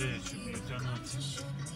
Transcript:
Şuraya şu mekanı atayım.